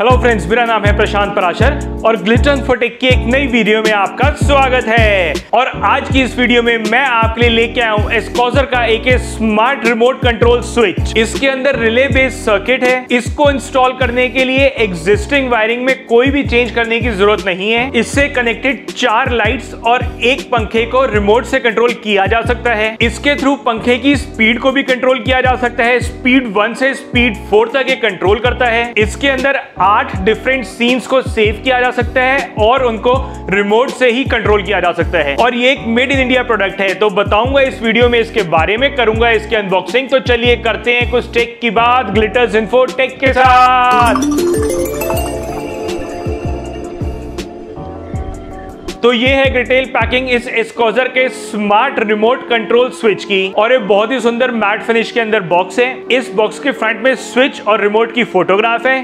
Hello friends मेरा नाम है प्रशांत पराशर और ग्लिटन फोटेक की एक नई वीडियो में आपका स्वागत है। और आज की इस वीडियो में मैं आपके लिए लेके आया हूँ एस्कॉजर का एक स्मार्ट रिमोट कंट्रोल स्विच इसके अंदर रिले बेस्ड सर्किट है। इसको इंस्टॉल करने के लिए एग्जिस्टिंग वायरिंग में कोई भी चेंज करने की ज़रूरत नहीं है। इससे कनेक्टेड चार लाइट्स और एक पंखे को रिमोट से कंट्रोल किया जा सकता है। इसके थ्रू पंखे की स्पीड को भी कंट्रोल किया जा सकता है। स्पीड वन से स्पीड फोर तक ये कंट्रोल करता है। इसके अंदर आठ डिफरेंट सीन्स को सेव किया जा सकता है और उनको रिमोट से ही कंट्रोल किया जा सकता है। और ये एक मेड इन इंडिया प्रोडक्ट है तो बताऊँगा इस वीडियो में इसके बारे में, करूँगा इसके अनबॉक्सिंग तो चलिए करते हैं कुछ टेक की बात ग्लिटर्स इन्फो टेक के साथ। तो ये है रिटेल पैकिंग इस एस्कोजर के स्मार्ट रिमोट कंट्रोल स्विच की। और एक बहुत ही सुंदर मैट फिनिश के अंदर बॉक्स है। इस बॉक्स के फ्रंट में स्विच और रिमोट की फोटोग्राफ है।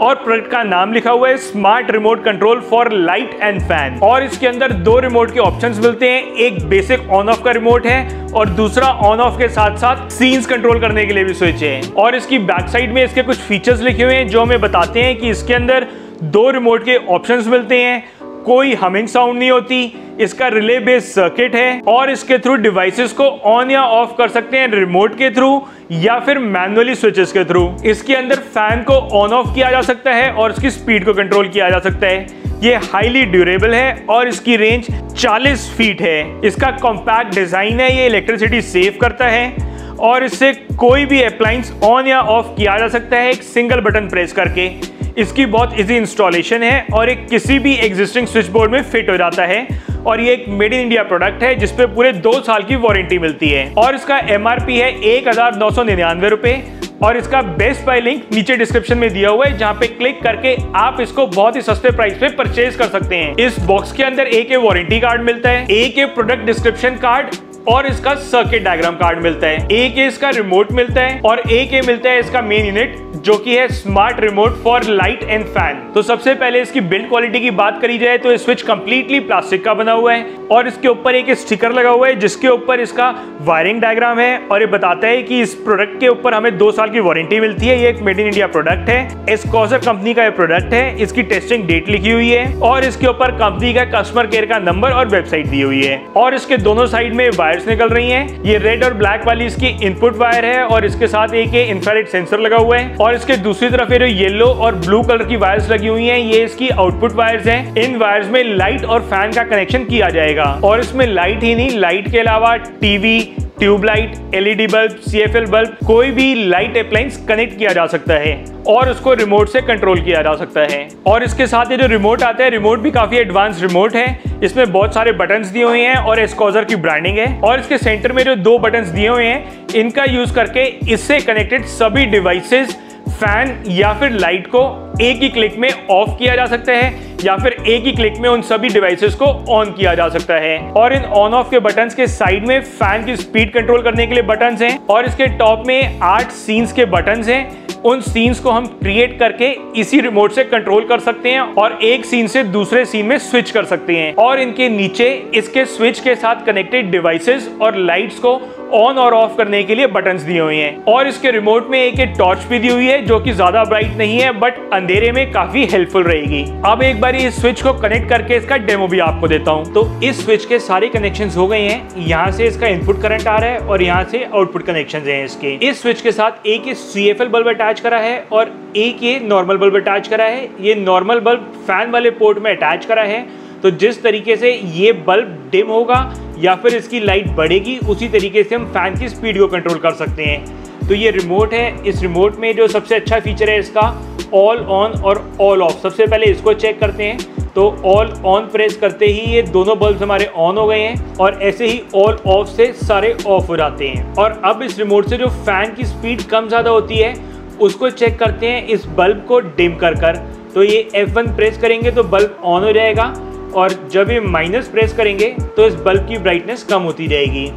और प्रोडक्ट का नाम लिखा हुआ है smart remote control for light and fan. और इसके अंदर दो रिमोट के ऑप्शंस मिलते हैं। एक बेसिक ऑन ऑफ़ का रिमोट है और दूसरा ऑन ऑफ़ के साथ साथ सीन्स कंट्रोल करने के लिए भी स्विच है। और इसकी बैक साइड में इसके कुछ फीचर्स लिखे हुए हैं जो हमें बताते हैं कि इसके अंदर दो रिमोट के ऑप्शंस मिलते हैं। कोई हमिंग साउंड नहीं होती। इसका रिले बेस्ड सर्किट है और इसके थ्रू डिवाइसेस को ऑन या ऑफ़ कर सकते हैं रिमोट के थ्रू या फिर मैनुअली स्विचेस के थ्रू इसके अंदर फ़ैन को ऑन ऑफ़ किया जा सकता है और इसकी स्पीड को कंट्रोल किया जा सकता है। ये हाईली ड्यूरेबल है और इसकी रेंज 40 फीट है। इसका कॉम्पैक्ट डिज़ाइन है, ये इलेक्ट्रिसिटी सेव करता है और इससे कोई भी अप्लाइंस ऑन या ऑफ़ किया जा सकता है, एक सिंगल बटन प्रेस करके। इसकी बहुत इजी इंस्टॉलेशन है और एक किसी भी एग्जिस्टिंग स्विच बोर्ड में फिट हो जाता है। और ये एक मेड इन इंडिया प्रोडक्ट है, जिसपे पूरे दो साल की वारंटी मिलती है। और इसका एमआरपी है एक हज़ार नौ सौ निन्यानवे और इसका बेस्ट बाय लिंक नीचे डिस्क्रिप्शन में दिया हुआ है, जहाँ पे क्लिक करके आप इसको बहुत ही सस्ते प्राइस पे परचेज कर सकते हैं। इस बॉक्स के अंदर एक वारंटी कार्ड मिलता है। एक प्रोडक्ट डिस्क्रिप्शन कार्ड और इसका सर्किट डायग्राम कार्ड मिलता है। एक ये इसका रिमोट मिलता है और एक ये मिलता है इसका मेन यूनिट जो कि है smart remote for light and fan तो सबसे पहले इसकी बिल्ड क्वालिटी की बात करी जाए तो स्विच कंप्लीटली प्लास्टिक का बना हुआ है और इसके ऊपर एक स्टिकर लगा हुआ है, जिसके ऊपर इसका वायरिंग डायग्राम है और ये बताता है कि इस प्रोडक्ट के ऊपर हमें दो साल की वारंटी मिलती है। ये एक मेड इन इंडिया प्रोडक्ट है। इस एस्कॉजर कंपनी का ये प्रोडक्ट है। इसकी टेस्टिंग डेट लिखी हुई है और इसके ऊपर कंपनी का कस्टमर केयर का नंबर और वेबसाइट दी हुई है। और इसके दोनों साइड में वायर्स निकल रही हैं। ये रेड और ब्लैक वाली इसकी इनपुट वायर है और इसके साथ एक इंफ्रारेड सेंसर लगा हुआ है। और इसके दूसरी तरफ़ ये येलो और ब्लू कलर की वायर्स लगी हुई हैं, ये इसकी आउटपुट वायर्स हैं। इन वायर्स में लाइट और फ़ैन का कनेक्शन किया जाएगा। और इसमें लाइट ही नहीं लाइट के अलावा TV tubelight, LED bulb, CFL bulb, कोई भी लाइट अप्लायंस कनेक्ट किया जा सकता है और उसको रिमोट से कंट्रोल किया जा सकता है। और इसके साथ ये जो रिमोट आता है, रिमोट भी काफ़ी एडवांस रिमोट है। इसमें बहुत सारे बटन्स दिए हुए हैं और एस्कॉजर की ब्रांडिंग है। और इसके सेंटर में जो दो बटन दिए हुए हैं, इनका यूज़ करके इससे कनेक्टेड सभी डिवाइसेस फ़ैन या फिर लाइट को एक ही क्लिक में ऑफ़ किया जा सकता है, या फिर एक ही क्लिक में उन सभी डिवाइसेस को ऑन किया जा सकता है। और इन ऑन ऑफ़ के बटन्स के साइड में फ़ैन की स्पीड कंट्रोल करने के लिए बटन हैं, और इसके टॉप में आठ सीन्स के बटन हैं। उन सीन्स को हम क्रिएट करके इसी रिमोट से कंट्रोल कर सकते हैं और एक सीन से दूसरे सीन में स्विच कर सकते हैं। और इनके नीचे इसके स्विच के साथ कनेक्टेड डिवाइसेस और लाइट्स को ऑन और ऑफ़ करने के लिए बटन दिए हुए हैं। और इसके रिमोट में एक टॉर्च भी दी हुई है, जो कि ज़्यादा ब्राइट नहीं है बट अंधेरे में काफ़ी हेल्पफुल रहेगी। अब एक बार इस स्विच को कनेक्ट करके इसका डेमो भी आपको देता हूँ। तो इस स्विच के सारे कनेक्शन हो गए हैं। यहाँ से इसका इनपुट करंट आ रहा है और यहाँ से आउटपुट कनेक्शन है इसके। इस स्विच के साथ एक सी एफ़ बल्ब अटैच करा है और एक ये नॉर्मल बल्ब अटैच करा है। ये नॉर्मल बल्ब फ़ैन वाले पोर्ट में अटैच करा है। तो जिस तरीके से ये बल्ब डिम होगा या फिर इसकी लाइट बढ़ेगी, उसी तरीके से हम फ़ैन की स्पीड को कंट्रोल कर सकते हैं। तो ये रिमोट है। इस रिमोट में जो सबसे अच्छा फीचर है इसका ऑल ऑन और ऑल ऑफ़ सबसे पहले इसको चेक करते हैं। तो ऑल ऑन प्रेस करते ही ये दोनों बल्ब हमारे ऑन हो गए हैं और ऐसे ही ऑल ऑफ़ से सारे ऑफ़ हो जाते हैं। और अब इस रिमोट से जो फ़ैन की स्पीड कम ज़्यादा होती है, उसको चेक करते हैं। इस बल्ब को डिम कर कर। तो ये F1 प्रेस करेंगे तो बल्ब ऑन हो जाएगा। और जब ये माइनस प्रेस करेंगे तो इस बल्ब की ब्राइटनेस कम होती जाएगी।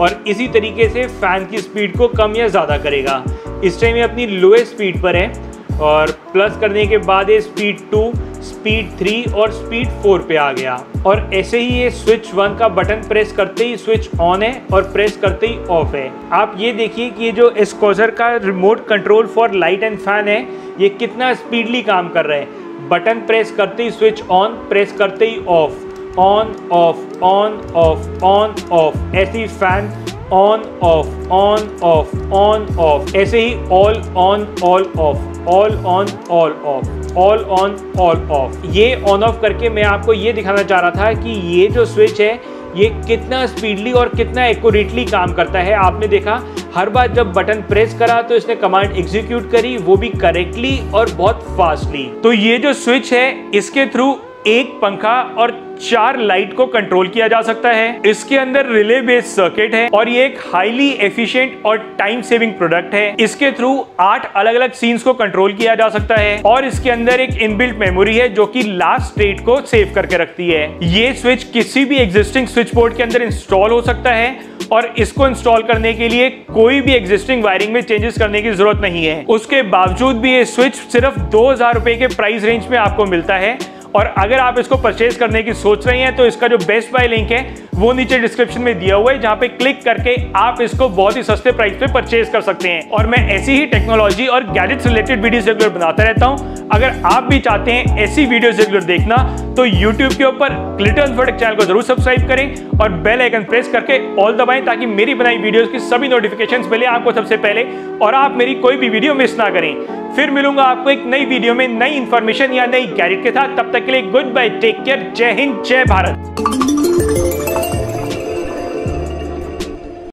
और इसी तरीके से फ़ैन की स्पीड को कम या ज़्यादा करेगा। इस टाइम ये अपनी लोएस्ट स्पीड पर है और प्लस करने के बाद ये स्पीड टू स्पीड थ्री और स्पीड फोर पे आ गया। और ऐसे ही ये स्विच वन का बटन प्रेस करते ही स्विच ऑन है और प्रेस करते ही ऑफ़ है। आप ये देखिए कि ये जो एस्कोजर का remote control for light and fan है, ये कितना स्पीडली काम कर रहा है। बटन प्रेस करते ही स्विच ऑन, प्रेस करते ही off. On off on off on, off. ऐसी fan on, off on off on, off. ऐसे ही all, on, all, off. All, on, all, off. All on, all off. ये on off करके मैं आपको ये दिखाना चाह रहा था कि ये जो स्विच है, ये कितना स्पीडली और कितना एक्यूरेटली काम करता है। आपने देखा, हर बार जब बटन प्रेस करा तो इसने कमांड एग्जीक्यूट करी, वो भी करेक्टली और बहुत फास्टली तो ये जो स्विच है, इसके थ्रू एक पंखा और चार लाइट को कंट्रोल किया जा सकता है। इसके अंदर रिले बेस्ड सर्किट है और ये एक हाईली एफिशिएंट और टाइम सेविंग प्रोडक्ट है। इसके थ्रू आठ अलग अलग सीन्स को कंट्रोल किया जा सकता है और इसके अंदर एक इनबिल्ट मेमोरी है जो कि लास्ट स्टेट को सेव करके रखती है। ये स्विच किसी भी एग्जिस्टिंग स्विच बोर्ड के अंदर इंस्टॉल हो सकता है और इसको इंस्टॉल करने के लिए कोई भी एग्जिस्टिंग वायरिंग में चेंजेस करने की ज़रूरत नहीं है। उसके बावजूद भी ये स्विच सिर्फ़ दो हज़ार रुपए के प्राइस रेंज में आपको मिलता है। और अगर आप इसको परचेज करने की सोच रहे हैं तो इसका जो बेस्ट बाय लिंक है, वो नीचे डिस्क्रिप्शन में दिया हुआ है, जहाँ पे क्लिक करके आप इसको बहुत ही सस्ते प्राइस पे परचेज कर सकते हैं। और मैं ऐसी ही टेक्नोलॉजी और गैजेट्स रिलेटेड वीडियोस रेगुलर बनाता रहता हूँ। अगर आप भी चाहते हैं ऐसी वीडियोस रेगुलर देखना तो यूट्यूब के ऊपर ग्लिटर्स वर्टेक चैनल को ज़रूर सब्सक्राइब करें और बेल आइकन प्रेस करके ऑल दबाएँ, ताकि मेरी बनाई वीडियोस की सभी नोटिफिकेशंस मिले आपको सबसे पहले और आप मेरी कोई भी वीडियो मिस ना करें। फिर मिलूँगा आपको एक नई वीडियो में नई इन्फॉर्मेशन या नई गैरेट के साथ। तब तक के लिए गुड बाय टेक केयर जय हिंद, जय भारत।